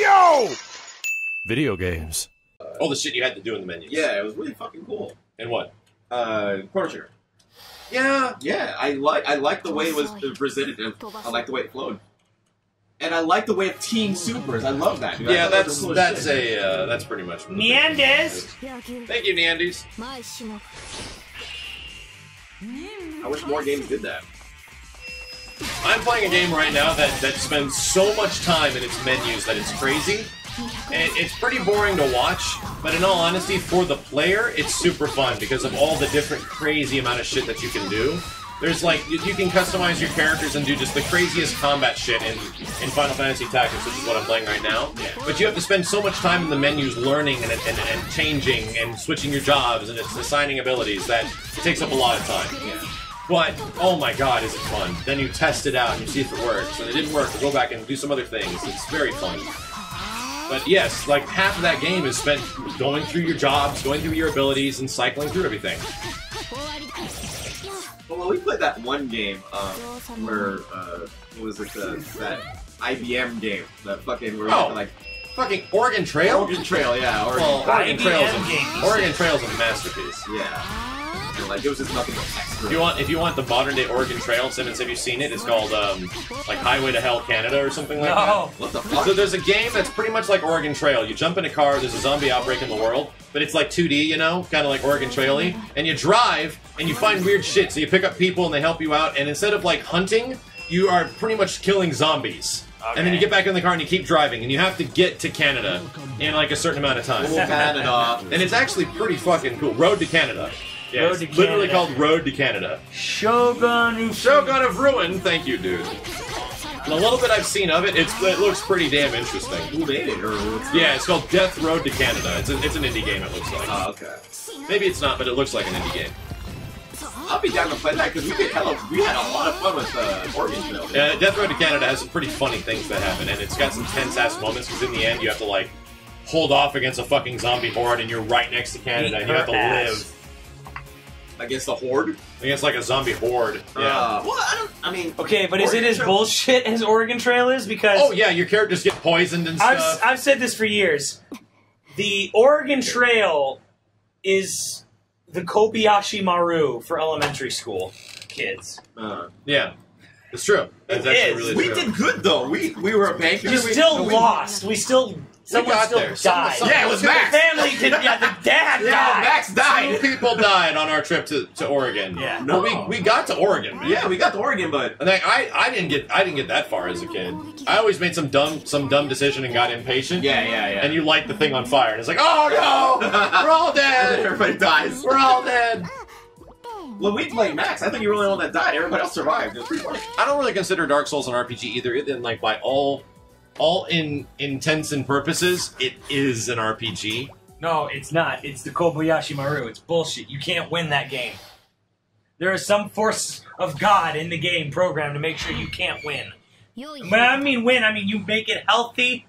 Yo! Video games. All the shit you had to do in the menus. Yeah, it was really fucking cool. And what? Uh, Chrono Trigger. Yeah. Yeah, I like I like the way it was presented. and I like the way it flowed. And I like the way of Team Supers. I love that. dude. Yeah, thought that that's was cool as that's a uh, that's pretty much. Neandes. Thank you, Neandes. I wish more games did that. I'm playing a game right now that, that spends so much time in its menus that it's crazy. And it's pretty boring to watch, but in all honesty, for the player, it's super fun because of all the different crazy amount of shit that you can do. There's like, you, you can customize your characters and do just the craziest combat shit in, in Final Fantasy Tactics, which is what I'm playing right now. But you have to spend so much time in the menus learning and, and, and changing and switching your jobs and assigning abilities that it takes up a lot of time. But, oh my god, is it fun. Then you test it out and you see if it works. And it didn't work, go back and do some other things. It's very fun. But yes, like half of that game is spent going through your jobs, going through your abilities, and cycling through everything. Well, we played that one game um, where uh, what was it the, that IBM game? That fucking where you Oh. had like Fucking Oregon Trail? Oregon Trail, yeah. Oregon, Well, Oregon IBM Trail's game. a, Oregon Trail's a masterpiece. yeah. And, like it was just nothing but extra. If you want, if you want the modern day Oregon Trail, Simmons, have you seen it? It's called um, like Highway to Hell Canada or something like that. No. what the fuck? So there's a game that's pretty much like Oregon Trail. You jump in a car, there's a zombie outbreak in the world, but it's like 2D, you know, kind of like Oregon Trail-y. And you drive, and you find weird shit. So you pick up people, and they help you out. And instead of like hunting, you are pretty much killing zombies. And then you get back in the car and you keep driving, and you have to get to Canada in like a certain amount of time. Canada. And it's actually pretty fucking cool. Road to Canada. Yeah, Road it's to literally Canada. called Road to Canada. Shogun. Shogun of Ruin, thank you, dude. And a little bit I've seen of it, it's, it looks pretty damn interesting. Who made it? Or what's Yeah, it's called Death Road to Canada. It's, a, it's an indie game, it looks like. Oh, okay. Maybe it's not, but it looks like an indie game. I'll be down to play that because we did hella, we had a lot of fun with uh, Oregon Trail. Uh, Death Road to Canada has some pretty funny things that happen, and it's got some tense ass moments because in the end you have to like hold off against a fucking zombie horde, and you're right next to Canada, Eat and you have to ass. live Against the Horde. against like a zombie horde. Yeah. Uh, well, I don't. I mean. Okay, but is it as Trail- bullshit as Oregon Trail is? Because oh yeah, your characters get poisoned and I've, stuff. I've said this for years. The Oregon Trail is the Kobayashi Maru for elementary school kids. Uh, yeah, it's true. It's It actually is. really we true. did good though. We we were a banker. You we, still no, we- lost. We still someone got still there. Some- died. some- Yeah, it was the Max. family did. Yeah, the dad Yeah, died. Max Two died. people died on our trip to, to Oregon. Yeah. But No. we, we got to Oregon, man. Yeah, we got to Oregon, but And like, I, I didn't get I didn't get that far as a kid. I always made some dumb some dumb decision and got impatient. yeah, yeah, yeah. And you light the thing on fire, and it's like, oh no, we're all And dead. everybody dies. We're all dead. When we played Max, I think you were the only one that died. Everybody else survived. It was pretty funny. I don't really consider Dark Souls an RPG either. In like by all all in intents and purposes, it is an RPG. No, it's not. It's the Kobayashi Maru. It's bullshit. You can't win that game. There is some force of God in the game programmed to make sure you can't win. When I mean win, I mean you make it healthy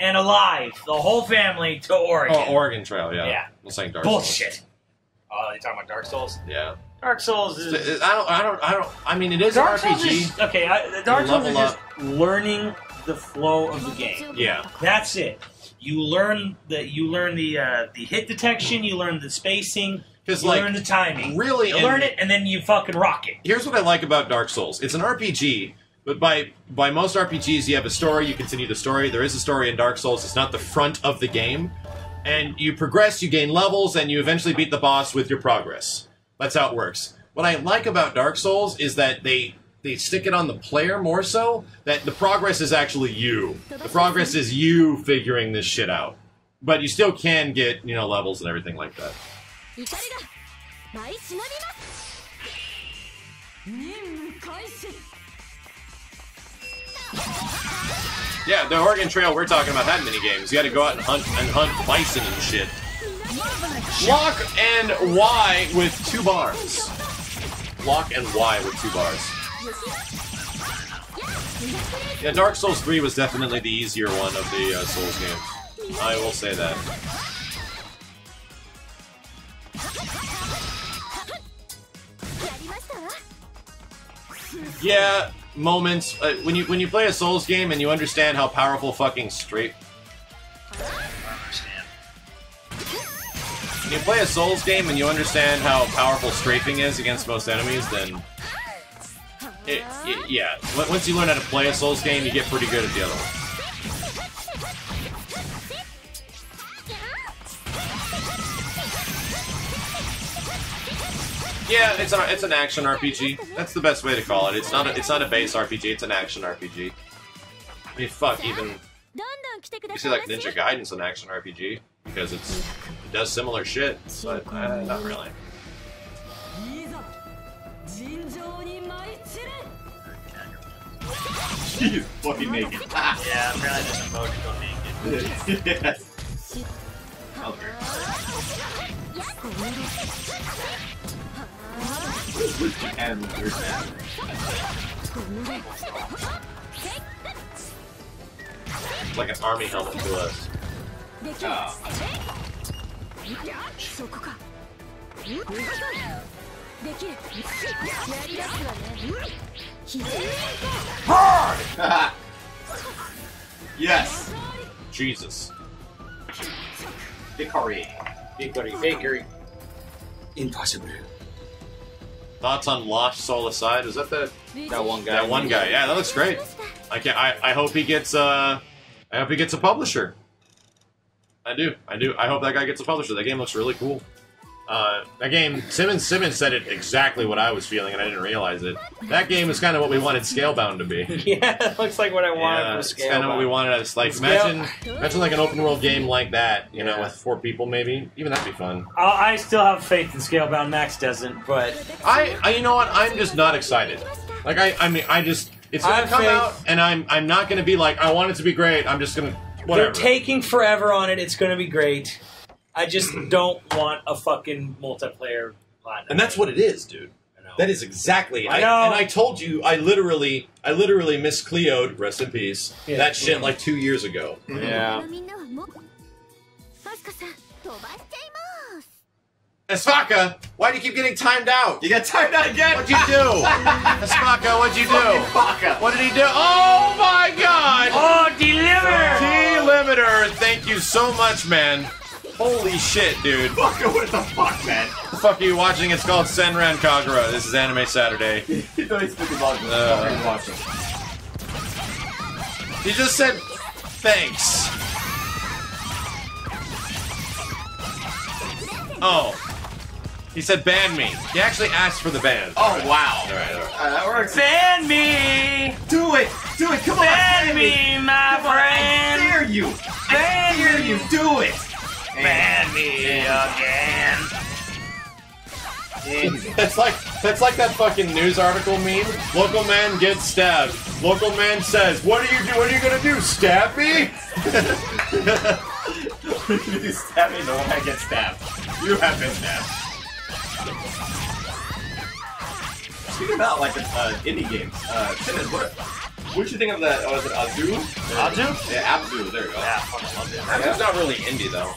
and alive, the whole family to Oregon. Oh, Oregon Trail, yeah. Yeah. I'm saying Dark Souls. Bullshit. Oh, you talking about Dark Souls? Yeah. Dark Souls is I don't. I don't. I don't. I mean, it is Dark an Souls RPG. is okay. I, Dark Souls is level just learning the flow of the game. Yeah. That's it. You learn the you learn the uh, the hit detection. You learn the spacing. Because You like learn the timing. really, You learn it, and then you fucking rock it. here's what I like about Dark Souls. It's an RPG, but by by most RPGs, you have a story. You continue the story. There is a story in Dark Souls. It's not the front of the game, and you progress. You gain levels, and you eventually beat the boss with your progress. That's how it works. What I like about Dark Souls is that they they stick it on the player more so that the progress is actually you. The progress is you figuring this shit out. But you still can get, you know, levels and everything like that. Yeah, the Oregon Trail, we're talking about that many games. You gotta go out and hunt and hunt bison and shit. Lock and Y with two bars. Lock and Y with two bars. Yeah, Dark Souls 3 was definitely the easier one of the uh, Souls games. I will say that. Yeah, moments uh, when you when you play a Souls game and you understand how powerful fucking straight when you play a Souls game and you understand how powerful strafing is against most enemies, then it, it, yeah. Once you learn how to play a Souls game, you get pretty good at the other one. Yeah, it's an it's an action RPG. That's the best way to call it. It's not a, it's not a base RPG. It's an action RPG. I mean, fuck, even you see like Ninja Gaiden an action RPG because it's it does similar shit, but uh, not really. She's fucking naked. Ah, yeah, apparently there's a mode to go naked. yes. Like an army helmet to us. Oh. Hard! yes! Jesus. Hickory. Hickory Bakery. Impossible. Thoughts on Lost Soul Aside? Is that the that one guy? That one guy. Yeah, that looks great. I can I, I hope he gets a. I I hope he gets a publisher. I do. I do. I hope that guy gets a publisher. That game looks really cool. Uh, that game, Simmons Simmons said it exactly what I was feeling, and I didn't realize it. That game is kind of what we wanted Scalebound to be. yeah, it looks like what I wanted Yeah, for it's scale. kind of what we wanted. Us like Scale- imagine, imagine like an open world game like that. You know, with four people maybe. Even that'd be fun. I I still have faith in Scalebound. Max doesn't, but I, I you know what? I'm just not excited. Like I, I mean, I just it's gonna come faith. out, and I'm I'm not gonna be like I want it to be great. I'm just gonna whatever. they're taking forever on it. It's going to be great. I just don't want a fucking multiplayer platinum. And that's what it is, dude. That is exactly. I, I know. and I told you, I literally, I literally miss Cleo. rest in peace. Yeah. That shit mm like two years ago. Yeah. Esfaka, why do you keep getting timed out? You got timed out again? What'd you do? Esfaka, what'd you do? Esfaka. What did he do? Oh my god! Oh, delimiter! Delimiter, thank you so much, man. Holy shit, dude. Baka, what the fuck, man? the fuck are you watching? It's called Senran Kagura. This is Anime Saturday. You know he's fucking watching. Uh. He just said thanks. Oh. He said ban me. He actually asked for the ban. Oh wow. Alright, alright. Uh, that works. Ban me! Do it. Do it. Come on. Ban me, my Come on. I friend! dare you. I dare you. Do it. Ban me again! That's like that's like that fucking news article meme. Local man gets stabbed. Local man says, "What are you do? What are you gonna do? Stab me?" you stab me, no one I get stabbed. You have been stabbed. Speaking about like uh, indie games, uh, Simmons, what what you think of that? Oh, is it Azu? Azu? Yeah, Abzu. There you go. Yeah, I fucking love it. That's not really indie though.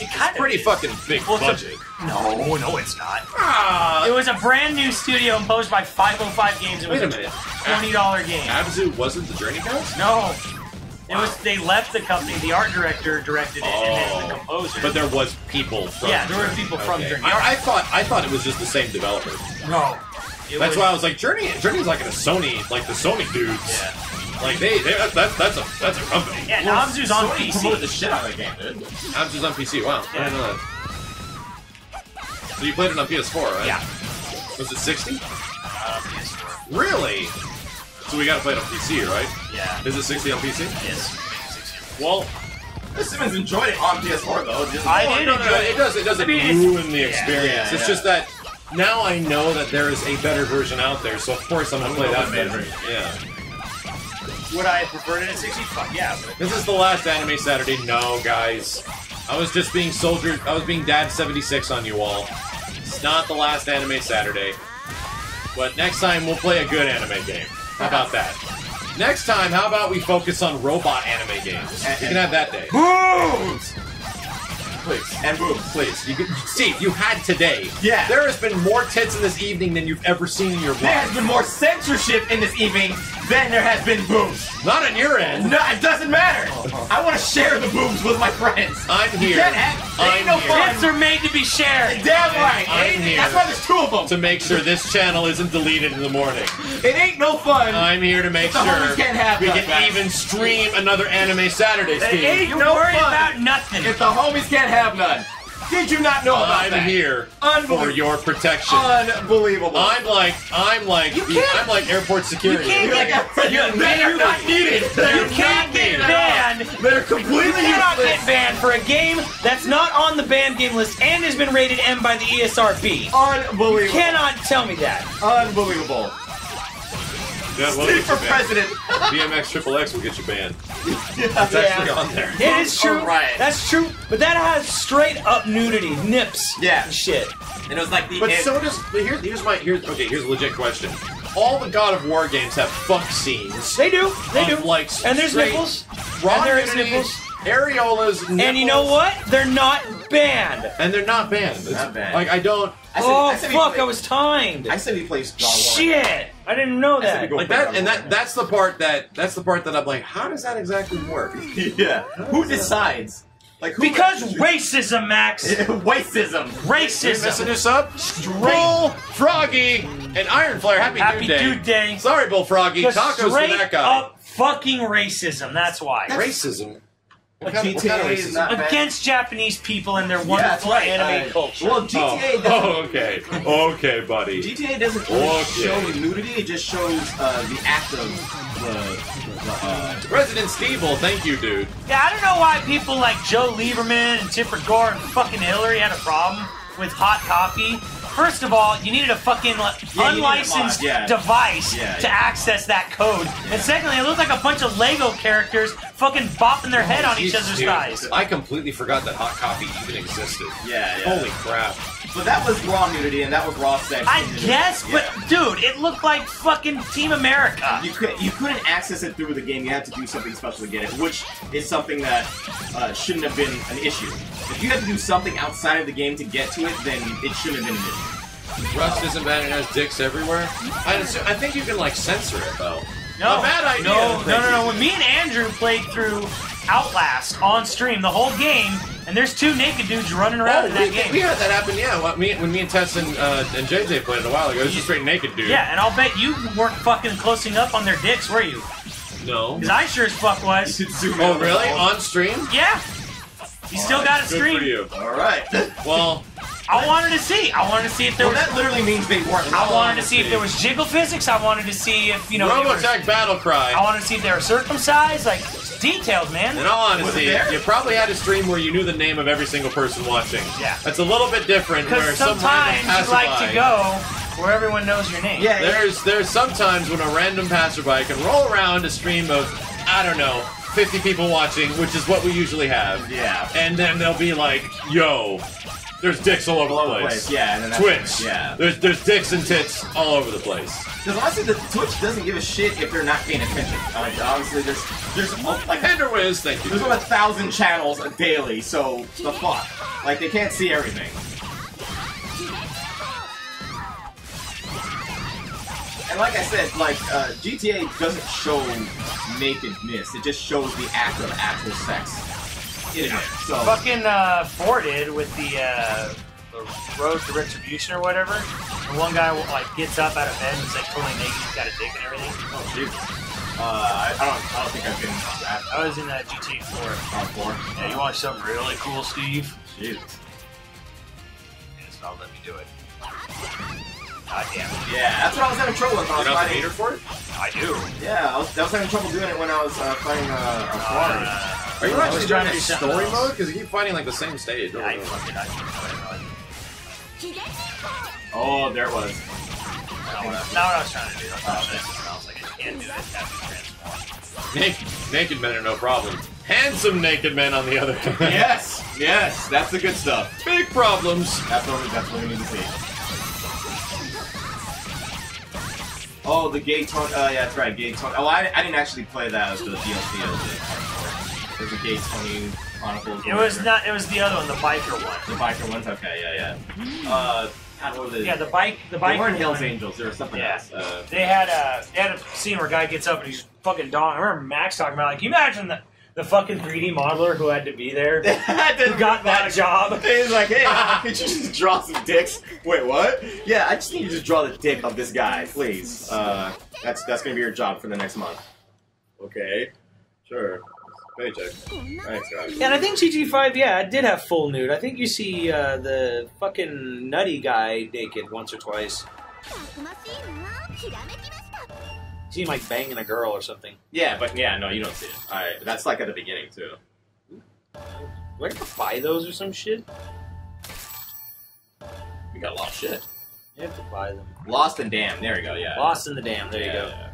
It kind Pretty fucking big Well, it's a- budget. No, no, it's not. Ah, It was a brand new studio imposed by 505 Games. It was Wait a a minute. twenty dollar game. Abzu wasn't the Journey House? No, it was. They left the company. The art director directed it, and then the Oh. composer. But there was people from. Yeah, there were people from Okay. Journey. I, I thought I thought it was just the same developer. no, That's was- why I was like Journey. Journey's like a Sony, like the Sony dudes. Yeah. Like they, they that, that, that's a that's a company. Yeah, Namzu's on Sony promoted the shit out of the game, dude. Abzu's on PC. Wow, I didn't know that. So you played it on PS4, right? Yeah. Was it 60? Uh, PS4. Really? So we gotta play it on PC, right? Yeah. Is it 60 on PC? Yes. Well, this Simmons enjoyed it on PS4 though. Just, I Oh, did no, no, enjoy it does. It doesn't I mean, ruin the yeah, experience. yeah, it's yeah. just that now I know that there is a better version out there, so of course I'm gonna play that better. Yeah. Would I have preferred it at 60? Fuck yeah. But This is the last Anime Saturday. No, guys. I was just being soldier. I was being Dad 76 on you all. It's not the last Anime Saturday. But next time we'll play a good anime game. How about that? Next time, how about we focus on robot anime games? We can have that day. please. And boobs. Please, you could, Steve, you had today. Yeah. There has been more tits in this evening than you've ever seen in your life. There has been more censorship in this evening than there has been boobs. Not on your end. No, it doesn't matter. I want to share the boobs with my friends. I'm You here. can't have, I'm ain't no here. fun. Tits are made to be shared. Damn right. I'm Ain't- here. That's why there's two of them. To make sure this channel isn't deleted in the morning. It ain't no fun. I'm here to make The sure homies can't have we can guys. even stream another anime Saturday, Steve. ain't You're no worried fun. about nothing. if the homies can't have none. Did you not know about I'm that? here for Unbelievable. your protection. Unbelievable. I'm like I'm like You can't- I'm like airport security. You can't You're get- like, you- they're not needed. They're You can't not get needed banned. They're completely You cannot useless. get banned for a game that's not on the banned game list and has been rated M by the ESRB. Unbelievable. Cannot tell me that. Unbelievable. Yeah, well, Steve for president. BMX Triple X will get you banned. It's yeah. actually on there. It is true. Alright. That's true. But that has straight up nudity, nips, Yeah. and shit. And it was like the. But it- so does but here, here's my here's okay here's a legit question. All the God of War games have fuck scenes. They do. They do. Of, like, and there's nipples. Raw and there is nipples. areolas, Nipples. And you know what? They're not banned. And they're not banned. It's- Not banned. Like I don't I said, oh I said fuck! played- I was timed. I said he plays John Warren. Shit! I didn't know that. like that, and that that's the part that that's the part that I'm like, how does that exactly work? yeah. Who decides? Like who Because racism, Max. Racism. You're messing Racism. this up? Bull Froggy and Iron Flare. Happy, Happy Dude Day. Dude Day. Sorry, Bull Froggy. Just Tacos for that guy. up fucking racism. That's why. Racism. What kind of, what kind of is racism? not bad. Against Japanese people and their Yeah, wonderful right. anime Uh, culture. Well, GTA Oh, doesn't. oh, okay. Okay, buddy. GTA doesn't really Okay. show nudity. It just shows uh, the act of the. the uh, Resident Stevel, thank you, dude. Yeah, I don't know why people like Joe Lieberman and Tipper Gore and fucking Hillary had a problem with hot coffee. First of all, you needed a fucking like, Yeah, you needed a unlicensed yeah. device Yeah, to yeah. access that code. And secondly, it looked like a bunch of Lego characters fucking bopping their head on each other's dude. thighs. I completely forgot that hot coffee even existed. yeah, yeah. Holy crap. But that was raw nudity, and that was raw sex. I And, guess, yeah. but dude, it looked like fucking Team America. You could you couldn't access it through the game. You had to do something special to get it, which is something that uh, shouldn't have been an issue. If you had to do something outside of the game to get to it, then it shouldn't have been an issue. Rust isn't bad, it has dicks everywhere. I, assume, I think you can, like, censor it, though. No, A bad idea. No, no, Thank no, no. When me and Andrew played through Outlast on stream, the whole game, and there's two naked dudes running around Oh, in we, that game. we had that happen, yeah. What, me, when me and Tess and, uh, and JJ played it a while ago, it was just straight naked dude. Yeah, and I'll bet you weren't fucking closing up on their dicks, were you? No. Because I sure as fuck was. Oh, really? On stream? Yeah. You still got a Good stream. for you. All right. Well, I wanted to see. I wanted to see if there well, was. that literally means they weren't. I wanted to see if there was jiggle physics. I wanted to see if you know. they were- Robotech Battle Cry. I wanted to see if they were circumcised. Like details, man. In all Was honesty, it you probably had a stream where you knew the name of every single person watching. Yeah. That's a little bit different where Because sometimes random you like to go where everyone knows your name. Yeah. There's there's sometimes when a random passerby can roll around a stream of I don't know 50 people watching, which is what we usually have. Yeah. And then they'll be like, "Yo, there's dicks all over All the over the place." place, yeah, and then that's- Twitch. yeah. There's there's dicks and tits all over the place. Because honestly, the Twitch doesn't give a shit if they're not paying attention. Like, obviously, there's there's like Enderwiz, thank you. there's over a thousand channels daily, so the fuck, like they can't see everything. And like I said, like uh, GTA doesn't show nakedness; it just shows the act of actual sex in it. So Fucking uh, Ford did with the, uh, the Road to Retribution or whatever. And one guy like gets up out of bed and he's like totally naked. He's got a dick and everything. oh, Jesus. Uh, I, I don't, I don't think I've been that I was in that GT4. far before. Yeah, you want something really cool, Steve? Jesus. Yes, I'll let me do it. God damn it. Yeah, that's what I was having trouble with. when I was got the fighting. meter for it? I do. Yeah, I was, I was having trouble doing it when I was uh, fighting uh, a squad. Uh, Are you I actually was trying trying to to do story mode? Because you keep fighting like the same stage. I fucking I. Oh, there it was. Not what I, not what I was trying to do. I was trying to do something else. Like I can't do it. Have to transform. Naked, naked men are no problem. Handsome naked men, on the other hand. Yes, yes, that's the good stuff. Big problems. That's what we, that's what we need to see. Oh, the Gay Tony. Uh, yeah, that's right, Gay Tony. Oh, I, I didn't actually play that as the DLC. Of it. There's a Gate 20 Chronicles. It was not. It was the other one, the biker one. The biker ones? Okay, yeah, yeah. Uh, God, what was it? Yeah, the bike. The they biker weren't Hell's one. Angels. There was something Yeah. else. Uh, They had a they had a scene where a guy gets up and he's fucking dong. I remember Max talking about like, can you imagine the the fucking 3D modeler who had to be there who got that job. He's like, hey, could you just draw some dicks? Wait, what? Yeah, I just need you to draw the dick of this guy, please. Uh, that's that's gonna be your job for the next month. Okay, sure. And I think GG5, yeah, I did have full nude. I think you see uh, the fucking nutty guy naked once or twice. See him like banging a girl or something. Yeah, but yeah, no, you don't see it. Alright, that's like at the beginning too. Where to buy those or some shit? We got a lot of shit. You have to buy them. Lost and Damn, there we go, yeah. Lost in the Dam, there yeah, you go. Yeah.